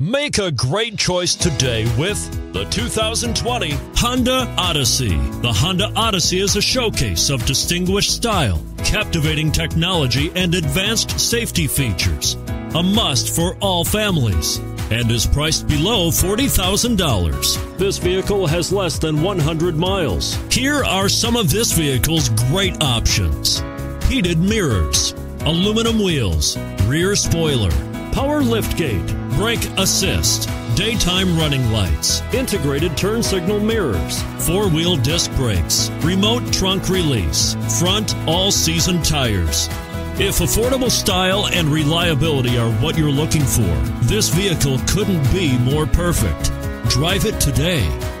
Make a great choice today with the 2020 Honda Odyssey. The Honda Odyssey is a showcase of distinguished style, captivating technology, and advanced safety features. A must for all families and is priced below $40,000. This vehicle has less than 100 miles. Here are some of this vehicle's great options heated mirrors, aluminum wheels, rear spoiler, power liftgate, brake assist, daytime running lights, integrated turn signal mirrors, four wheel disc brakes, remote trunk release, front all season tires. If affordable style and reliability are what you're looking for, this vehicle couldn't be more perfect. Drive it today.